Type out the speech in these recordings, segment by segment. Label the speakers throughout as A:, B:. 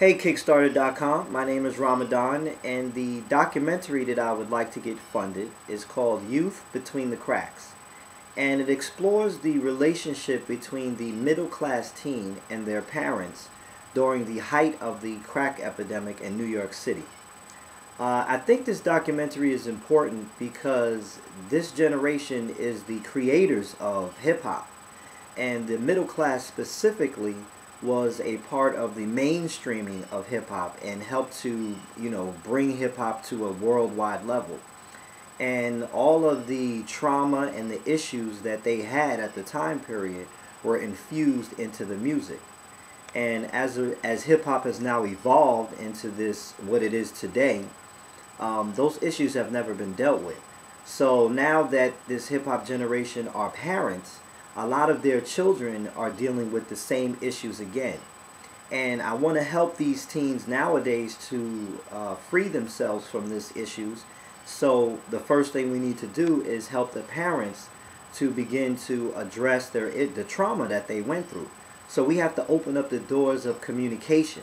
A: Hey Kickstarter.com, my name is Ramadhan and the documentary that I would like to get funded is called Youth Between the Cracks and it explores the relationship between the middle class teen and their parents during the height of the crack epidemic in New York City. Uh, I think this documentary is important because this generation is the creators of hip hop and the middle class specifically was a part of the mainstreaming of hip hop and helped to, you know, bring hip hop to a worldwide level. And all of the trauma and the issues that they had at the time period were infused into the music. And as as hip hop has now evolved into this what it is today, um, those issues have never been dealt with. So now that this hip hop generation are parents, a lot of their children are dealing with the same issues again. And I want to help these teens nowadays to uh, free themselves from these issues. So the first thing we need to do is help the parents to begin to address their the trauma that they went through. So we have to open up the doors of communication.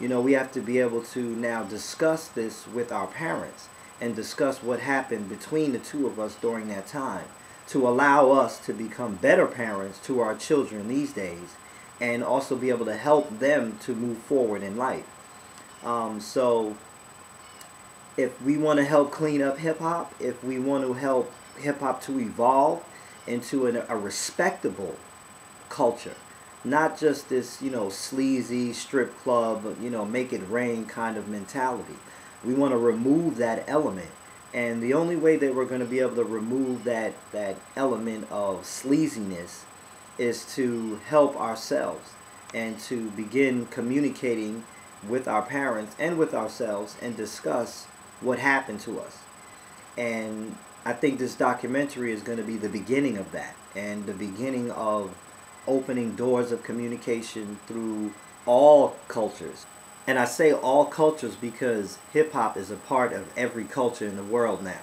A: You know, we have to be able to now discuss this with our parents and discuss what happened between the two of us during that time to allow us to become better parents to our children these days and also be able to help them to move forward in life. Um, so if we want to help clean up hip hop, if we want to help hip hop to evolve into an, a respectable culture, not just this, you know, sleazy strip club, you know, make it rain kind of mentality. We want to remove that element and the only way that we're going to be able to remove that, that element of sleaziness is to help ourselves and to begin communicating with our parents and with ourselves and discuss what happened to us. And I think this documentary is going to be the beginning of that and the beginning of opening doors of communication through all cultures. And I say all cultures because hip hop is a part of every culture in the world now.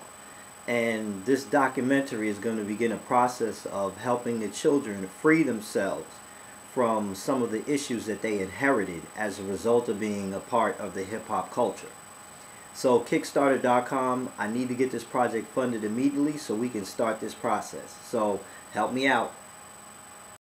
A: And this documentary is going to begin a process of helping the children free themselves from some of the issues that they inherited as a result of being a part of the hip hop culture. So Kickstarter.com, I need to get this project funded immediately so we can start this process. So help me out.